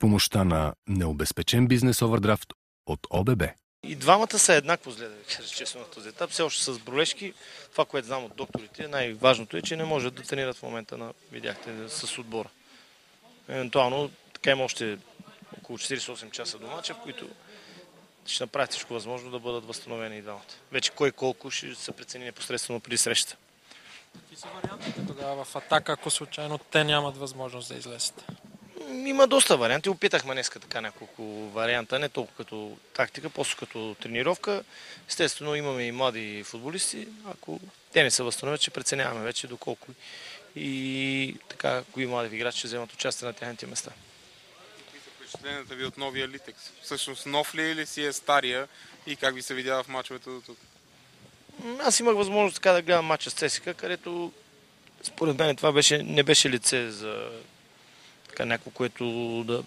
помощта на необезпечен бизнес овердрафт от ОББ. И двамата са еднакво зле, да ви кажа честно на този етап. Все още с болешки. Това, което знам от докторите, най-важното е, че не може да тренират в момента на, видяхте, с отбора. Евентуално, така има още около 48 часа до мача, в които ще направят всичко възможно да бъдат възстановени и двамата. Вече кой колко ще се прецени непосредствено преди срещата. Какви са вариантите тогава в атака, ако случайно те нямат възможност да излезат? Има доста варианти. Опитахме днеска така няколко варианта, не толкова като тактика, просто като тренировка. Естествено, имаме и млади футболисти. Ако те не се възстановят, ще преценяваме вече доколко и така, кои млади играчи ще вземат участие на тяхните места. Какви са впечатленията ви от новия Литекс? Всъщност нов ли е или си е стария и как ви се видява в мачовете до тук? Аз имах възможност така да гледам матча с ЦСКА, където според мен това беше, не беше лице за така някакво, което да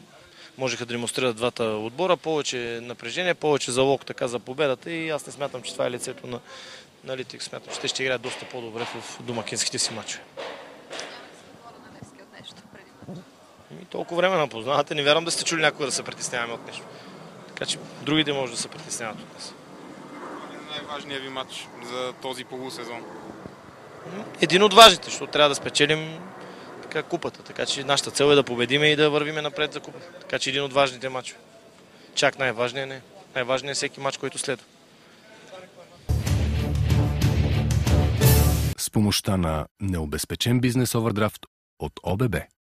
можеха да демонстрират двата отбора. Повече напрежение, повече залог така за победата и аз не смятам, че това е лицето на, на Литик. Смятам, че те ще играят доста по-добре в домакинските си матчове. И толкова време напознавате, не вярвам да сте чули някога да се притесняваме от нещо. Така че другите може да се притесняват от нас. Най-важният ви матч за този полусезон? Един от важните, защото трябва да спечелим така, купата. Така че нашата цел е да победиме и да вървиме напред за купата. Така че един от важните матчове. Чак най-важният не. Най-важният е всеки матч, който следва. С помощта на необезпечен бизнес овердрафт от ОББ.